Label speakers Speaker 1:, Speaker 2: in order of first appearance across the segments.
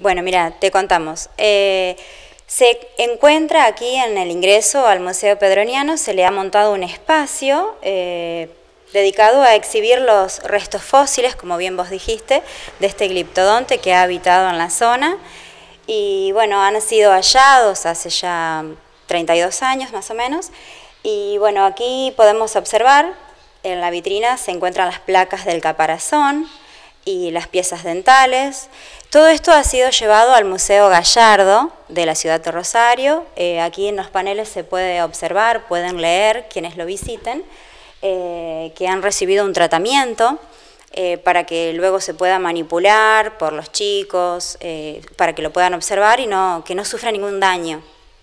Speaker 1: bueno, mira, te contamos. Eh, se encuentra aquí en el ingreso al Museo Pedroniano, se le ha montado un espacio eh, dedicado a exhibir los restos fósiles, como bien vos dijiste, de este gliptodonte que ha habitado en la zona. Y bueno, han sido hallados hace ya 32 años más o menos. Y bueno, aquí podemos observar, en la vitrina se encuentran las placas del caparazón y las piezas dentales. Todo esto ha sido llevado al Museo Gallardo de la ciudad de Rosario. Eh, aquí en los paneles se puede observar, pueden leer quienes lo visiten, eh, que han recibido un tratamiento eh, para que luego se pueda manipular por los chicos, para que lo puedan observar y no, que no sufra ningún daño,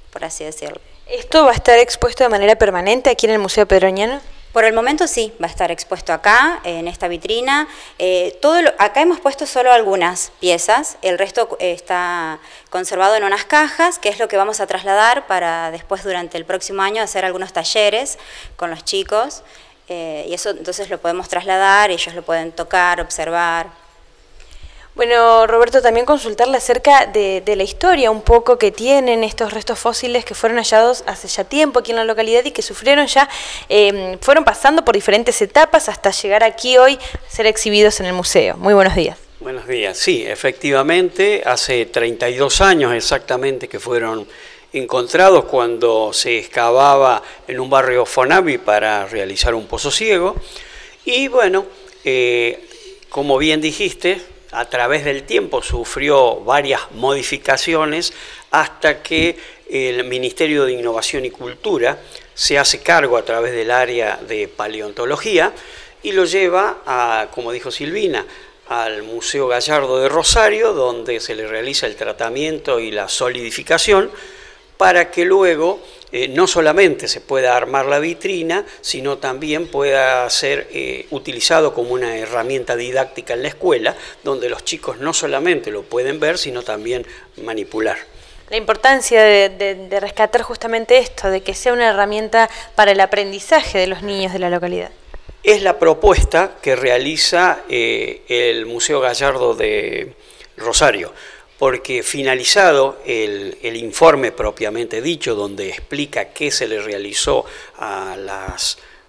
Speaker 1: por así decirlo.
Speaker 2: ¿Esto va a estar expuesto de manera permanente aquí en el Museo Pedroñano?
Speaker 1: Por el momento sí, va a estar expuesto acá, en esta vitrina. Eh, todo acá hemos puesto solo algunas piezas, el resto está conservado en unas cajas, que es lo que vamos a trasladar para después durante el próximo año hacer algunos talleres con los chicos. Eh, y eso entonces lo podemos trasladar, ellos lo pueden tocar, observar.
Speaker 2: Bueno, Roberto, también consultarle acerca de, la historia un poco que tienen estos restos fósiles que fueron hallados hace ya tiempo aquí en la localidad y que sufrieron ya, em, fueron pasando por diferentes etapas hasta llegar aquí hoy a ser exhibidos en el museo. Muy buenos días.
Speaker 3: Buenos días, sí, efectivamente, hace 32 años exactamente que fueron encontrados cuando se excavaba en un barrio Fonavi para realizar un pozo ciego. Y bueno, eh, como bien dijiste, a través del tiempo sufrió varias modificaciones hasta que el Ministerio de Innovación y Cultura se hace cargo a través del área de paleontología y lo lleva a, como dijo Silvina, al Museo Gallardo de Rosario, donde se le realiza el tratamiento y la solidificación para que luego eh, no solamente se pueda armar la vitrina, sino también pueda ser eh, utilizado como una herramienta didáctica en la escuela, donde los chicos no solamente lo pueden ver, sino también manipular.
Speaker 2: La importancia de, rescatar justamente esto, de que sea una herramienta para el aprendizaje de los niños de la localidad.
Speaker 3: Es la propuesta que realiza eh, el Museo Gallardo de Rosario porque finalizado el, informe propiamente dicho, donde explica qué se le realizó a,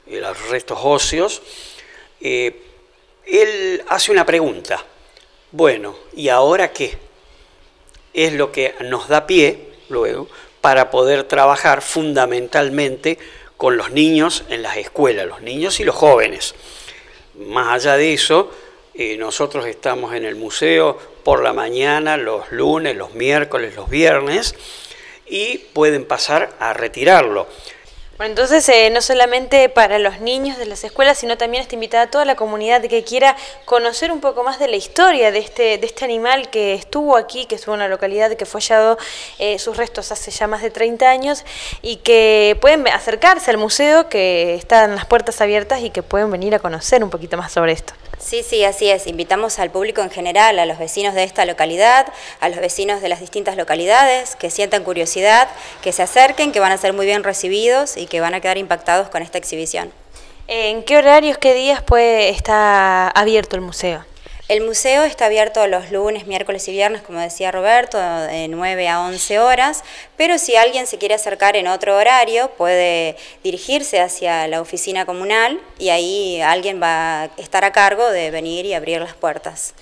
Speaker 3: eh, los restos óseos, eh, él hace una pregunta. Bueno, ¿y ahora qué? Es lo que nos da pie, luego, para poder trabajar fundamentalmente con los niños en las escuelas, los niños y los jóvenes. Más allá de eso, eh, nosotros estamos en el museo por la mañana, los lunes, los miércoles, los viernes, y pueden pasar a retirarlo.
Speaker 2: Bueno, entonces eh, no solamente para los niños de las escuelas, sino también está invitada a toda la comunidad que quiera conocer un poco más de la historia de este, de este animal que estuvo aquí, que estuvo en la localidad, que fue hallado eh, sus restos hace ya más de 30 años y que pueden acercarse al museo, que están las puertas abiertas y que pueden venir a conocer un poquito más sobre esto.
Speaker 1: Sí, sí, así es. Invitamos al público en general, a los vecinos de esta localidad, a los vecinos de las distintas localidades, que sientan curiosidad, que se acerquen, que van a ser muy bien recibidos y que van a quedar impactados con esta exhibición.
Speaker 2: ¿En qué horarios, qué días puede estar abierto el museo?
Speaker 1: El museo está abierto los lunes, miércoles y viernes, como decía Roberto, de 9 a 11 horas, pero si alguien se quiere acercar en otro horario, puede dirigirse hacia la oficina comunal y ahí alguien va a estar a cargo de venir y abrir las puertas.